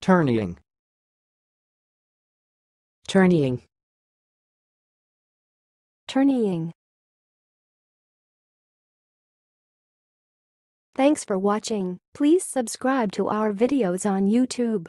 Turning. Turning. Turning. Thanks for watching. Please subscribe to our videos on YouTube.